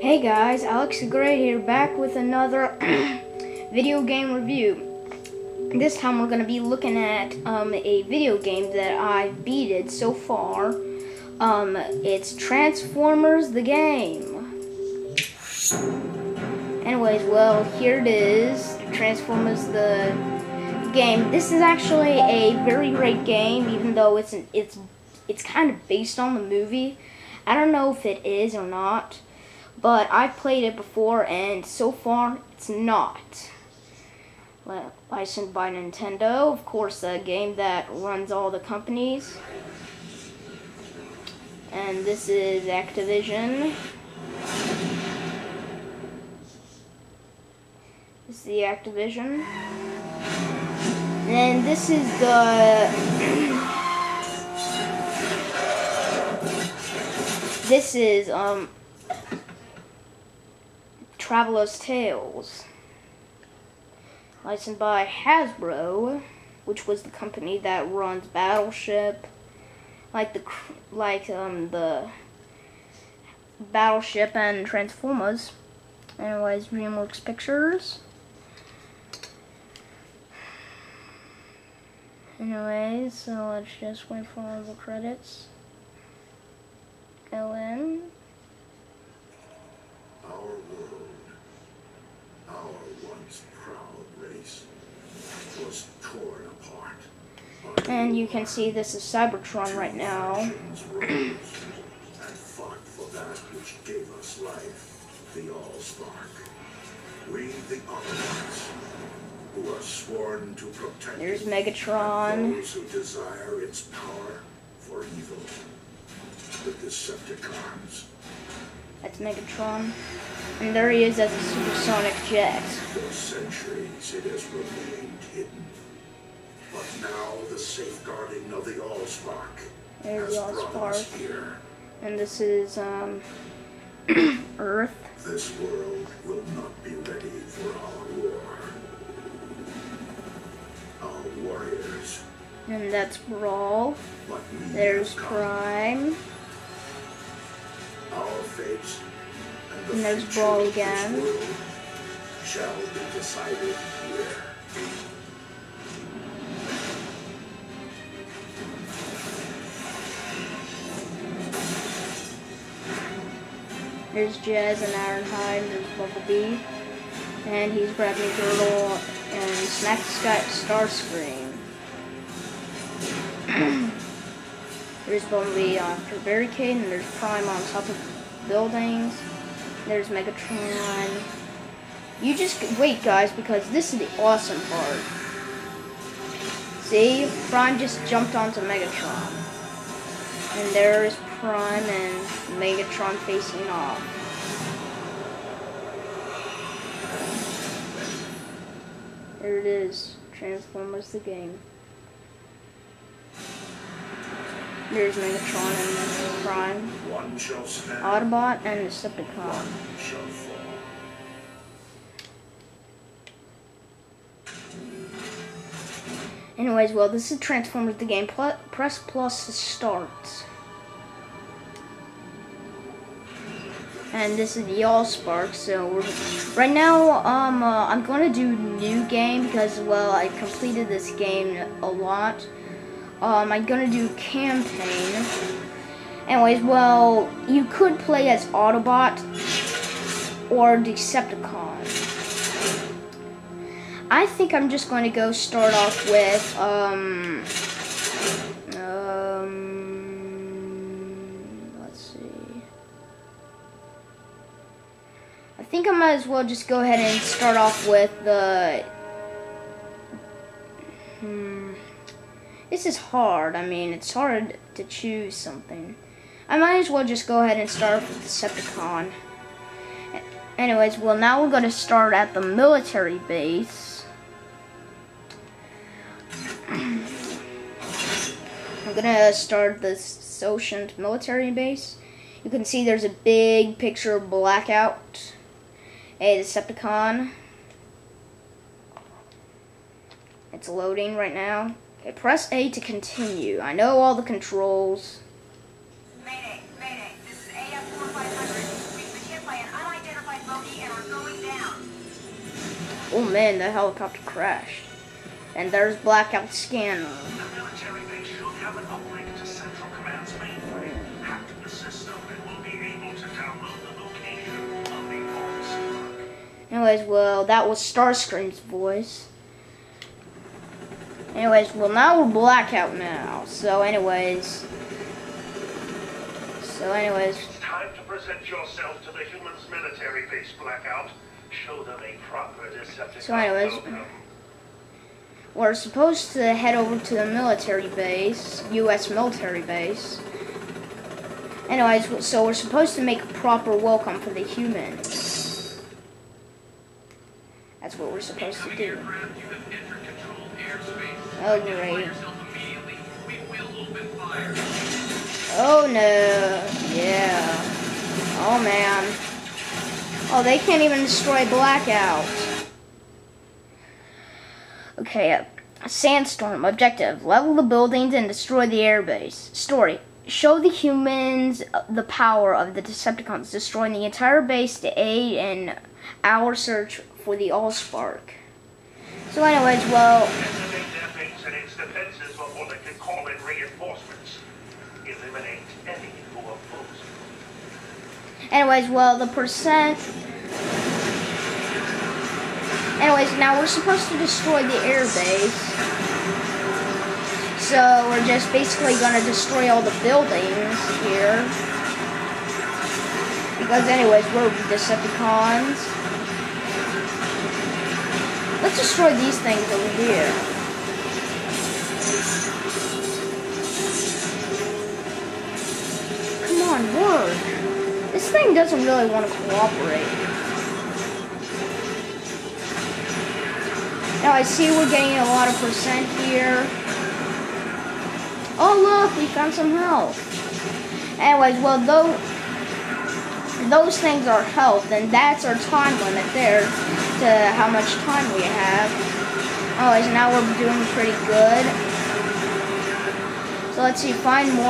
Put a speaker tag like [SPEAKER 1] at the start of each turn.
[SPEAKER 1] Hey guys, Alex Great here, back with another video game review. This time we're going to be looking at um, a video game that I've beated so far. Um, it's Transformers the game. Anyways, well, here it is, Transformers the game. This is actually a very great game, even though it's an, it's it's kind of based on the movie. I don't know if it is or not, but I've played it before, and so far it's not. Licensed by Nintendo, of course, a game that runs all the companies. And this is Activision. This is the Activision. And this is the This is um Traveller's Tales, licensed by Hasbro, which was the company that runs Battleship, like the like um the Battleship and Transformers. Anyways, DreamWorks Pictures. Anyways, so let's just wait for all the credits. Go in.
[SPEAKER 2] Our world, our once proud race, was torn apart.
[SPEAKER 1] And you can see this is Cybertron right now.
[SPEAKER 2] And fought for that which gave us life, the Allspark. We, the Autobots, who are sworn to protect
[SPEAKER 1] There's Megatron.
[SPEAKER 2] those who desire its power for evil. The Decepticons.
[SPEAKER 1] That's Megatron. And there he is as a supersonic jet.
[SPEAKER 2] For centuries it has remained hidden. But now the safeguarding of the Allspark
[SPEAKER 1] There's
[SPEAKER 2] has
[SPEAKER 1] the
[SPEAKER 2] brought us
[SPEAKER 1] Allspark.
[SPEAKER 2] here.
[SPEAKER 1] And this is um Earth.
[SPEAKER 2] This world will not be ready for our war. Our warriors,
[SPEAKER 1] And that's Brawl. There's. Prime.
[SPEAKER 2] Our fates and the
[SPEAKER 1] And there's Brawl again.
[SPEAKER 2] world shall be decided here.
[SPEAKER 1] There's Jazz and Ironhide. There's Bumblebee. And he's grabbing Girdle and Smack Sky Starscream. there's Bumblebee after Barricade, and there's Prime on top of buildings. There's Megatron. You just wait, guys, because this is the awesome part. See, Prime just jumped onto Megatron. And there's Prime and Megatron facing off. There it is. Transformers the game. There's Megatron and Prime.
[SPEAKER 2] One shall stand,
[SPEAKER 1] Autobot and Decepticon.
[SPEAKER 2] one shall fall.
[SPEAKER 1] Anyways, well, this is Transformers the game. Press plus to start. And this is the All Spark. So right now, um, uh, I'm going to do new game because well, I completed this game a lot. Um, I'm gonna do campaign. Anyways, well, you could play as Autobot or Decepticon. I think I'm just going to go start off with um I think I might as well just go ahead and start off with the hmm this is hard. I mean, it's hard to choose something. I might as well just go ahead and start with the Decepticon. Anyways, well now we're going to start at the military base. I'm gonna start the SOCCENT military base. You can see there's a big picture of Blackout, a Decepticon. It's loading right now. Okay, press A to continue. I know all the controls. Oh man, the helicopter crashed. And there's Blackout Scanner.
[SPEAKER 3] The military
[SPEAKER 1] Anyways, well, that was Starscream's voice. Anyways, well, now we're Blackout now. So, anyways. So, anyways.
[SPEAKER 3] It's time to present yourself to the humans' military base, Blackout. Show them a proper
[SPEAKER 1] So anyways-
[SPEAKER 3] welcome.
[SPEAKER 1] We're supposed to head over to the military base, U.S. military base. Anyways, so we're supposed to make a proper welcome for the humans. That's what we're supposed to do. Oh, great. Oh no. Yeah. Oh man. Oh, they can't even destroy Blackout. Okay, uh, Sandstorm. Objective. Level the buildings and destroy the airbase. Story. Show the humans the power of the Decepticons, destroying the entire base to aid in our search for the Allspark. So anyways, well. Anyways, well, the percent. Anyways, now we're supposed to destroy the air base. So we're just basically gonna destroy all the buildings here. Because, anyways, we're Decepticons. Let's destroy these things over here. Come on, work. This thing doesn't really want to cooperate. Now I see we're getting a lot of percent here. Oh look, we found some health. Anyways, well though those things are health, and that's our time limit there to how much time we have. Anyways, now we're doing pretty good. So let's see, find more.